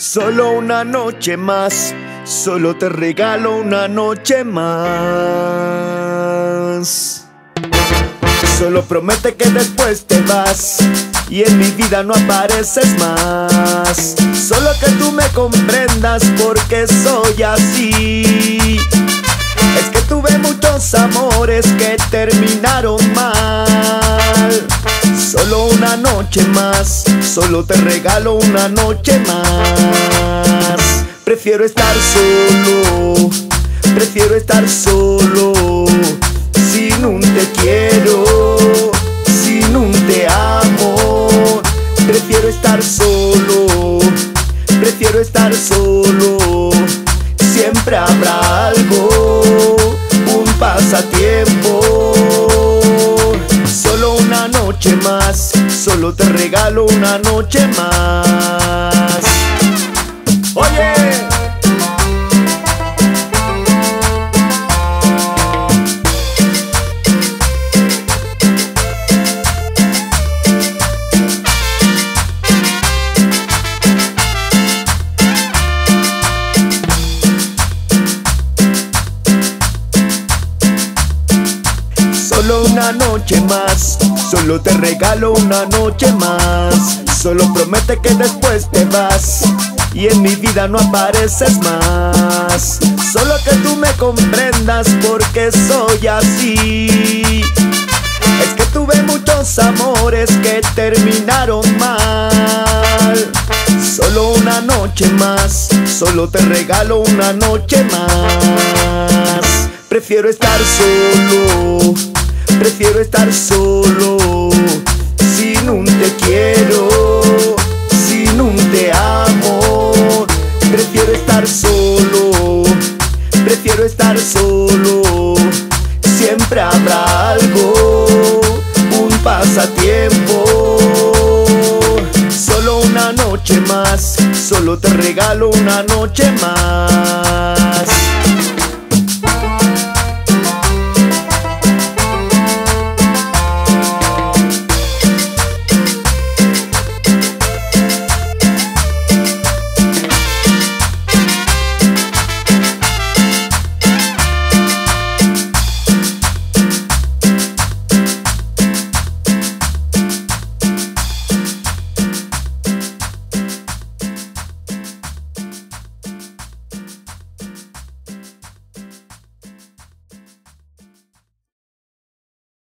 Solo una noche más, solo te regalo una noche más. Solo promete que después te vas y en mi vida no apareces más. Solo que tú me comprendas porque soy así. Es que tuve muchos amores que terminaron noche más, solo te regalo una noche más. Prefiero estar solo, prefiero estar solo, sin un te quiero, sin un te amo. Prefiero estar solo, prefiero estar solo, siempre habrá algo, un pasatiempo. Regalo una noche más. Solo una noche más, solo te regalo una noche más. Solo promete que después te vas y en mi vida no apareces más. Solo que tú me comprendas porque soy así. Es que tuve muchos amores que terminaron mal. Solo una noche más, solo te regalo una noche más. Prefiero estar solo, prefiero estar solo, sin un te quiero, sin un te amo. Prefiero estar solo, prefiero estar solo, siempre habrá algo, un pasatiempo. Solo una noche más, solo te regalo una noche más.